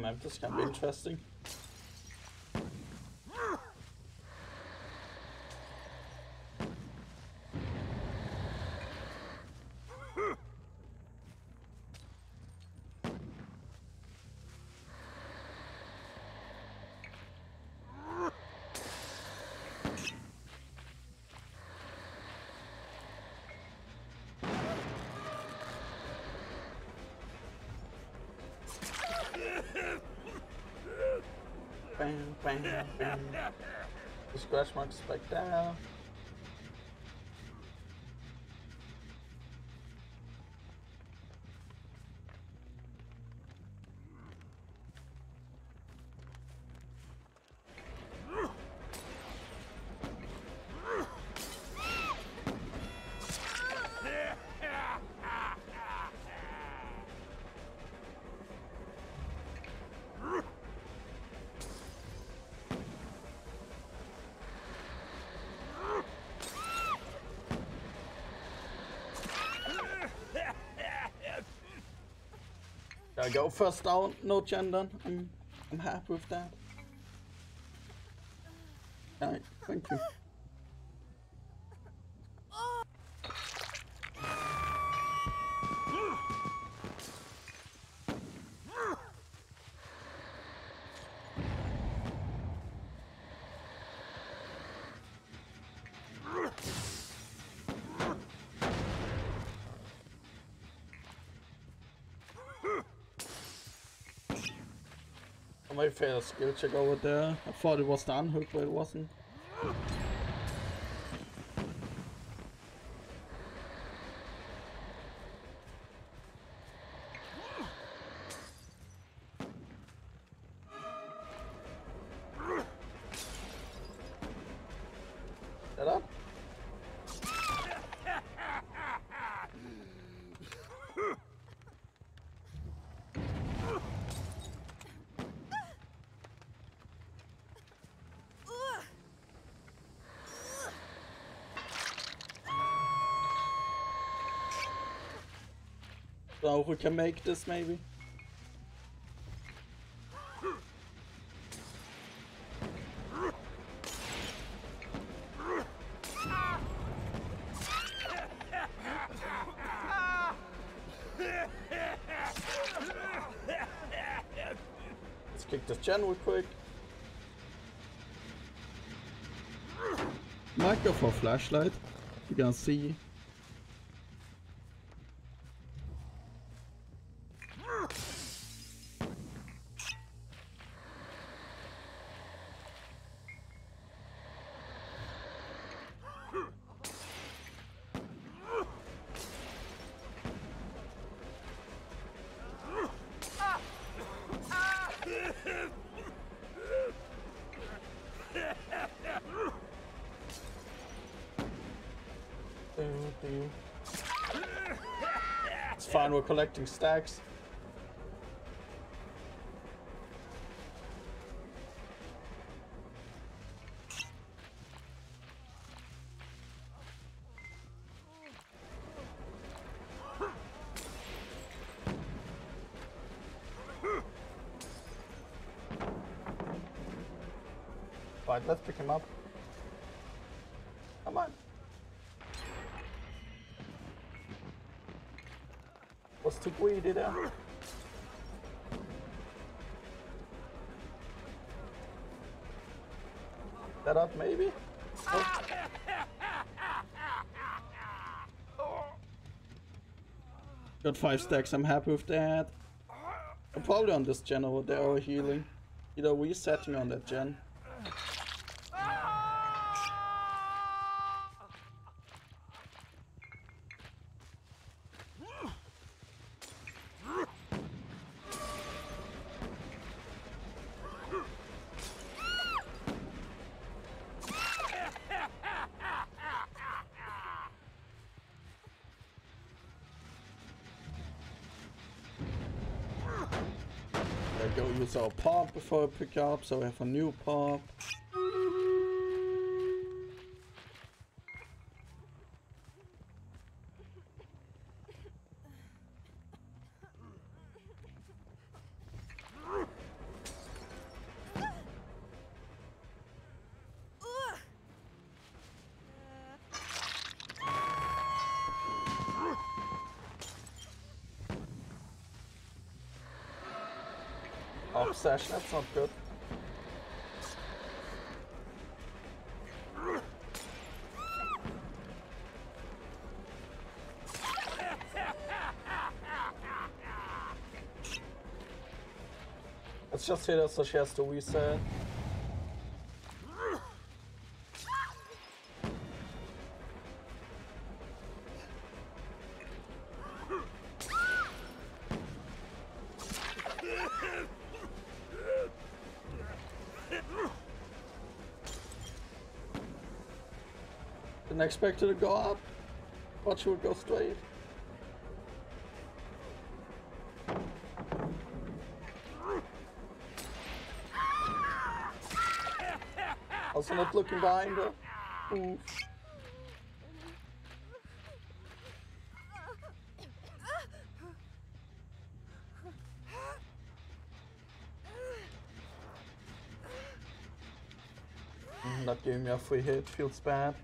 map. This can be interesting. Bam, bam, bam. The scratch marks back down. There I go, first down, no gender. I'm I'm happy with that. Alright, thank you. I might fail a skill check over there. I thought it was the unhook, but it wasn't. So we can make this maybe. Let's kick this gen real quick. Go for flashlight. You can see. It's fine, we're collecting stacks. Right, let's pick him up. Too greedy there. That up maybe? Oh. Got five stacks, I'm happy with that. Probably on this gen there or healing. Either reset me on that gen. There we go, use our pop before I pick up, so we have a new pop. That's not good. Let's just hit her so she has to reset. Didn't expect to go up. Thought she would go straight. Also not looking behind her. Mm, Not giving me a free hit feels bad.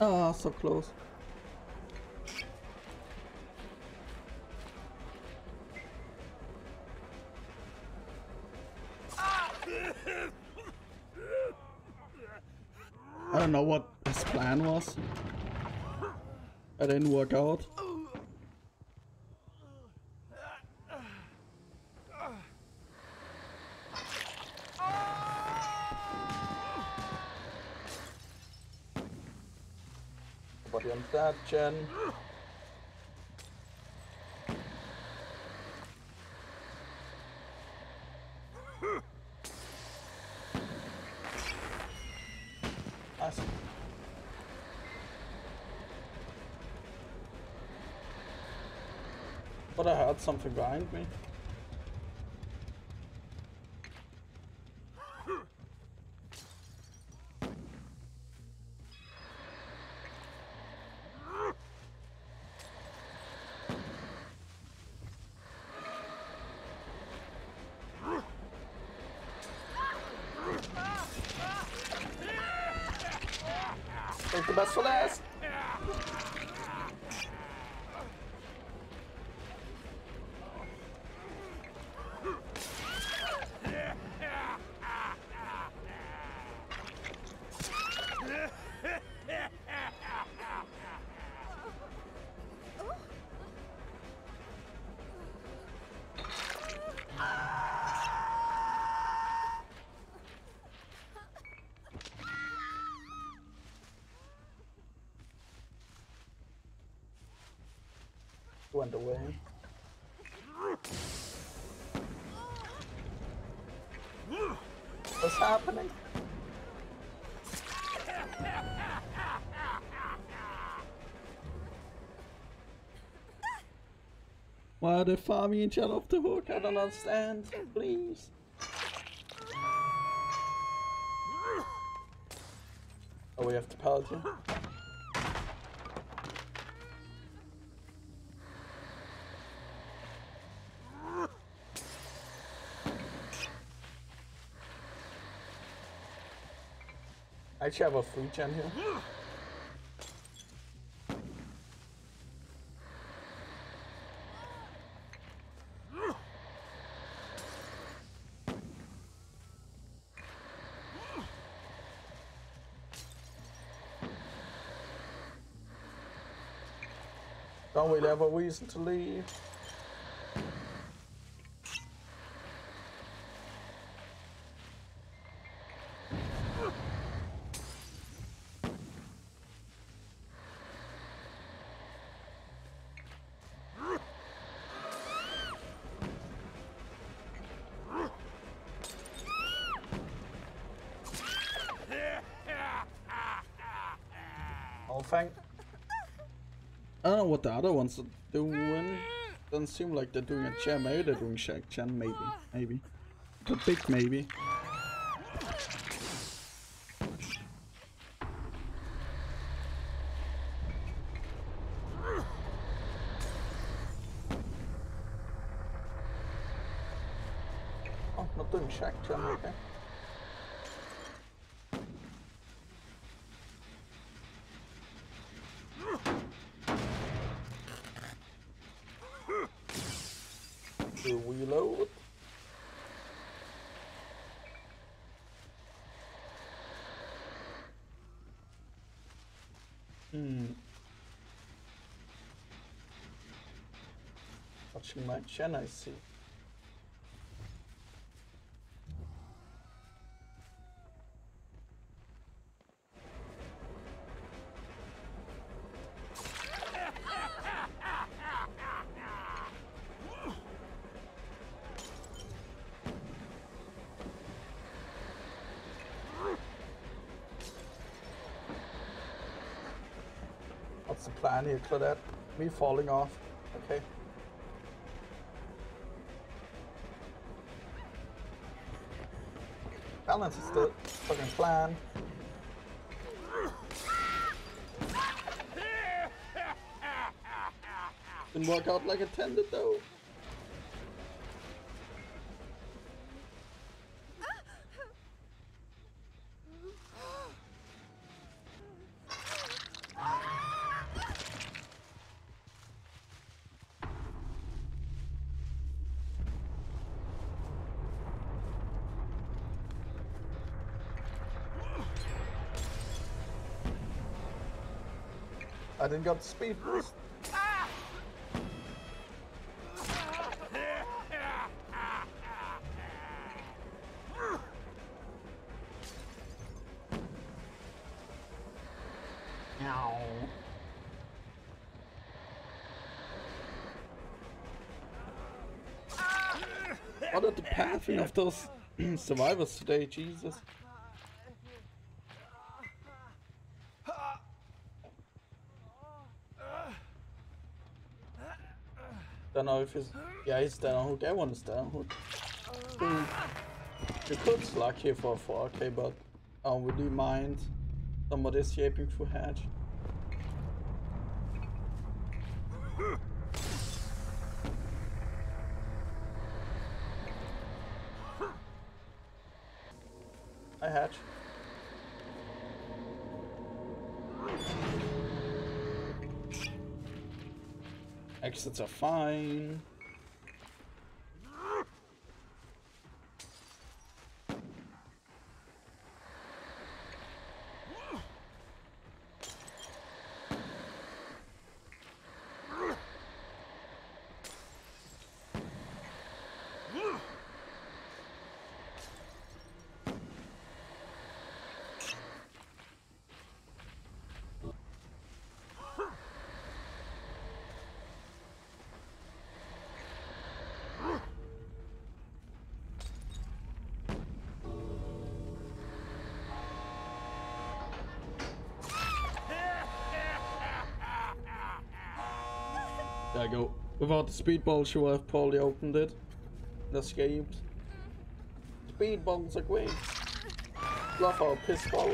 Ah, so close. I don't know what his plan was. It didn't work out. Gen. Nice. But I heard something behind me. The best for last. Went away. What's happening? Why are they farming each other off the hook? I don't understand. Please. Oh, we have to pallet you. I actually have a free gen here. Don't we have a reason to leave. thing. I don't know what the other ones are doing. Doesn't seem like they're doing a jam. Maybe they're doing Shack gen, maybe. Maybe. The big maybe. Oh, not doing Shack gen, okay. Watching my gen, I see. What's the plan here, Claudette? Me falling off. Okay. Balance is the fucking plan. Didn't work out like intended though. I didn't got the speed boost. What are the pathing of those survivors today, Jesus? Don't know if. Yeah, he's down hook. Everyone is down hook. You could slug here for 4k, but I don't really mind somebody escaping through hatch. I hatch. Exits a fine. I go. Without the speedball, she would have probably opened it and escaped. Speedballs are great. Love our piss ball.